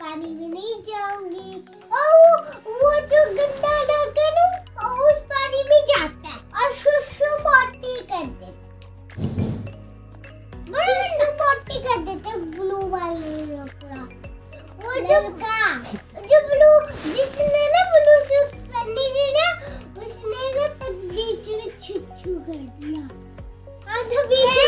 पर मैं पानी में नहीं जाऊँगी। ओ वो जो गंदा लड़का ना उस पानी में जाता है और शुशु मोटी कर देता है। मोटी कर देते ब्लू वाले लड़का वो जो का जो ब्लू जिसने ना ब्लू सूट पहनी थी ना उसने ना बीच में छुच्छू कर दिया। आधा बीच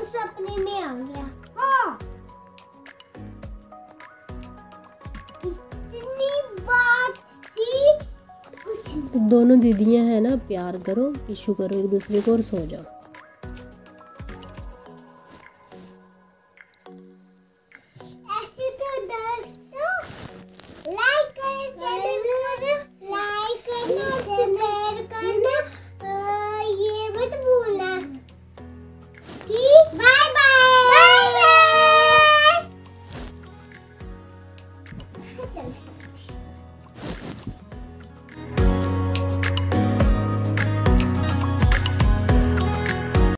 वो उस सपने में आ गया। हाँ। इतनी बात सी दोनों दीदियाँ हैं ना प्यार करो इशू करो एक दूसरे को और सो जाओ। selfie.